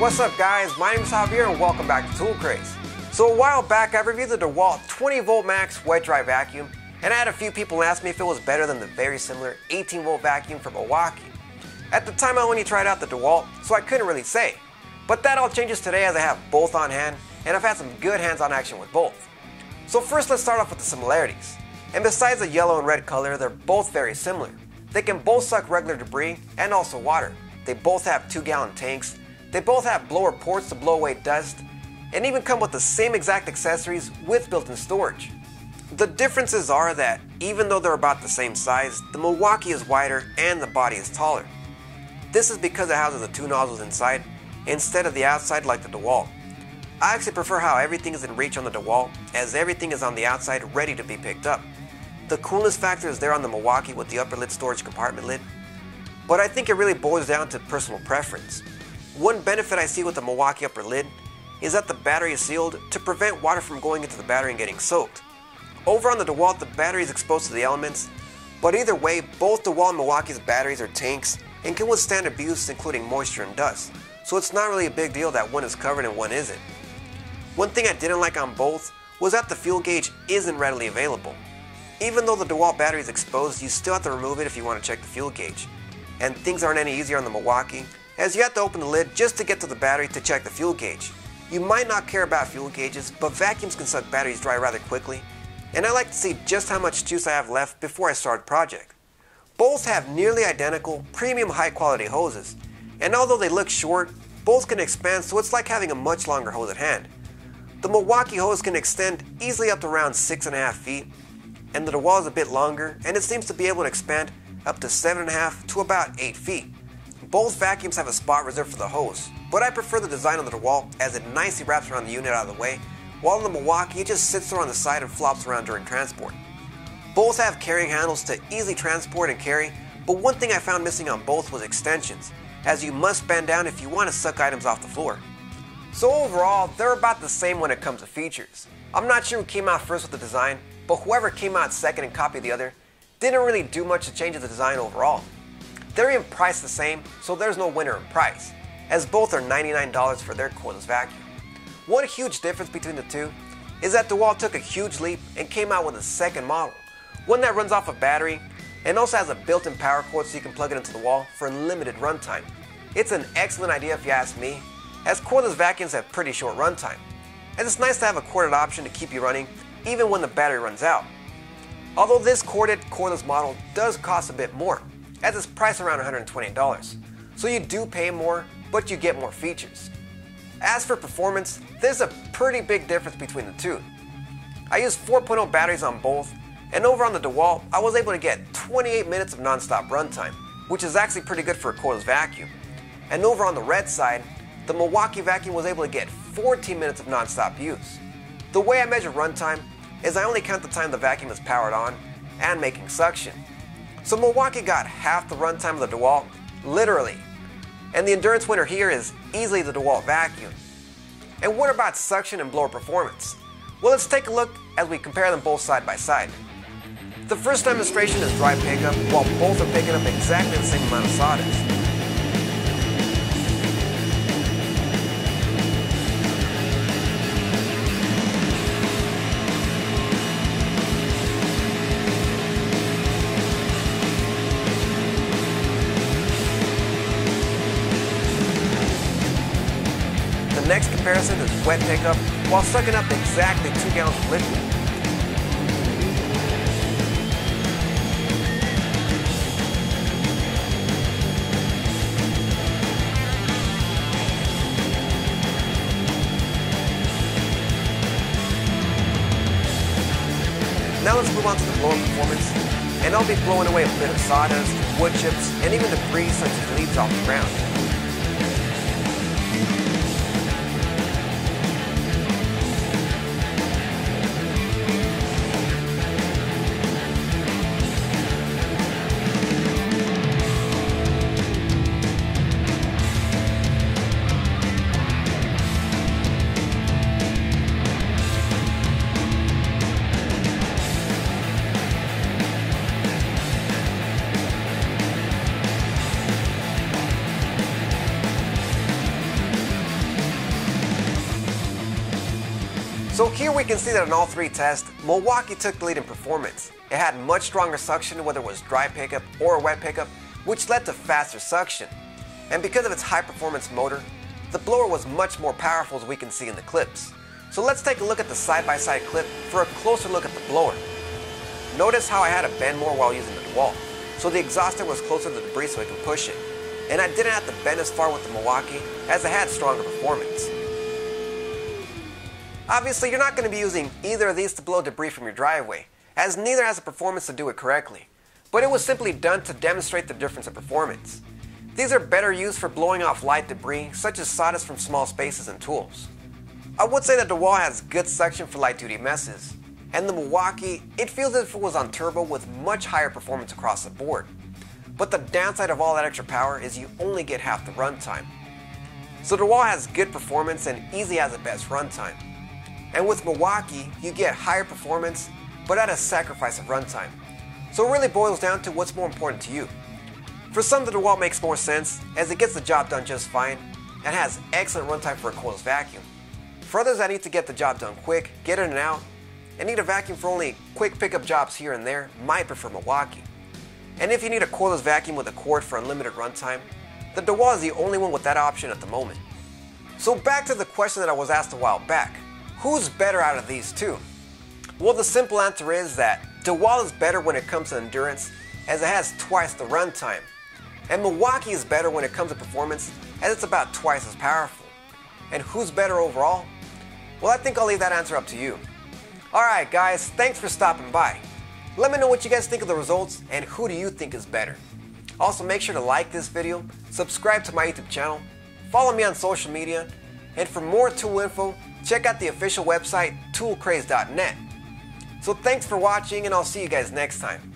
what's up guys? My name is Javier and welcome back to Tool Craze. So a while back I reviewed the DeWalt 20 volt max wet dry vacuum and I had a few people ask me if it was better than the very similar 18 volt vacuum from Milwaukee. At the time I only tried out the DeWalt so I couldn't really say. But that all changes today as I have both on hand and I've had some good hands-on action with both. So first let's start off with the similarities. And besides the yellow and red color, they're both very similar. They can both suck regular debris and also water. They both have 2 gallon tanks they both have blower ports to blow away dust, and even come with the same exact accessories with built-in storage. The differences are that even though they're about the same size, the Milwaukee is wider and the body is taller. This is because it houses the two nozzles inside instead of the outside like the DeWalt. I actually prefer how everything is in reach on the DeWalt as everything is on the outside ready to be picked up. The coolness factor is there on the Milwaukee with the upper lid storage compartment lid, but I think it really boils down to personal preference. One benefit I see with the Milwaukee upper lid is that the battery is sealed to prevent water from going into the battery and getting soaked. Over on the DeWalt, the battery is exposed to the elements, but either way, both DeWalt and Milwaukee's batteries are tanks and can withstand abuse including moisture and dust, so it's not really a big deal that one is covered and one isn't. One thing I didn't like on both was that the fuel gauge isn't readily available. Even though the DeWalt battery is exposed, you still have to remove it if you want to check the fuel gauge. And things aren't any easier on the Milwaukee, as you have to open the lid just to get to the battery to check the fuel gauge. You might not care about fuel gauges, but vacuums can suck batteries dry rather quickly, and I like to see just how much juice I have left before I start a project. Both have nearly identical, premium high quality hoses, and although they look short, both can expand so it's like having a much longer hose at hand. The Milwaukee hose can extend easily up to around 6.5 feet, and the DeWalt is a bit longer, and it seems to be able to expand up to 7.5 to about 8 feet. Both vacuums have a spot reserved for the hose, but I prefer the design on the DeWalt as it nicely wraps around the unit out of the way, while on the Milwaukee it just sits there on the side and flops around during transport. Both have carrying handles to easily transport and carry, but one thing I found missing on both was extensions, as you must bend down if you want to suck items off the floor. So overall, they're about the same when it comes to features. I'm not sure who came out first with the design, but whoever came out second and copied the other didn't really do much to change the design overall. They're even priced the same, so there's no winner in price, as both are $99 for their cordless vacuum. One huge difference between the two is that DeWalt took a huge leap and came out with a second model, one that runs off a battery and also has a built-in power cord so you can plug it into the wall for unlimited runtime. It's an excellent idea if you ask me, as cordless vacuums have pretty short runtime, and it's nice to have a corded option to keep you running even when the battery runs out. Although this corded cordless model does cost a bit more, as it's priced around $120. So you do pay more, but you get more features. As for performance, there's a pretty big difference between the two. I used 4.0 batteries on both, and over on the DeWalt, I was able to get 28 minutes of non-stop runtime, which is actually pretty good for a cordless vacuum. And over on the red side, the Milwaukee vacuum was able to get 14 minutes of non-stop use. The way I measure runtime is I only count the time the vacuum is powered on and making suction. So Milwaukee got half the runtime of the DeWalt, literally. And the endurance winner here is easily the DeWalt vacuum. And what about suction and blower performance? Well, let's take a look as we compare them both side by side. The first demonstration is dry pickup, while both are picking up exactly the same amount of sawdust. Next comparison is wet pickup while sucking up exactly 2 gallons of liquid. Now let's move on to the blower performance, and I'll be blowing away a bit of sawdust, wood chips, and even debris such as leaves off the ground. So here we can see that in all three tests, Milwaukee took the lead in performance. It had much stronger suction whether it was dry pickup or wet pickup, which led to faster suction. And because of its high performance motor, the blower was much more powerful as we can see in the clips. So let's take a look at the side-by-side -side clip for a closer look at the blower. Notice how I had to bend more while using the DeWalt, so the exhauster was closer to the debris so I can push it. And I didn't have to bend as far with the Milwaukee as it had stronger performance. Obviously, you're not going to be using either of these to blow debris from your driveway, as neither has the performance to do it correctly. But it was simply done to demonstrate the difference in performance. These are better used for blowing off light debris, such as sawdust from small spaces and tools. I would say that the DeWalt has good suction for light duty messes, and the Milwaukee, it feels as if it was on turbo with much higher performance across the board. But the downside of all that extra power is you only get half the runtime. So the DeWalt has good performance and easily has the best runtime. And with Milwaukee, you get higher performance, but at a sacrifice of runtime. So it really boils down to what's more important to you. For some, the DeWalt makes more sense, as it gets the job done just fine, and has excellent runtime for a cordless vacuum. For others that need to get the job done quick, get in and out, and need a vacuum for only quick pickup jobs here and there, might prefer Milwaukee. And if you need a cordless vacuum with a cord for unlimited runtime, the DeWalt is the only one with that option at the moment. So back to the question that I was asked a while back. Who's better out of these two? Well, the simple answer is that DeWalt is better when it comes to endurance as it has twice the runtime. And Milwaukee is better when it comes to performance as it's about twice as powerful. And who's better overall? Well, I think I'll leave that answer up to you. Alright guys, thanks for stopping by. Let me know what you guys think of the results and who do you think is better. Also make sure to like this video, subscribe to my YouTube channel, follow me on social media, and for more tool info, check out the official website toolcraze.net. So thanks for watching and I'll see you guys next time.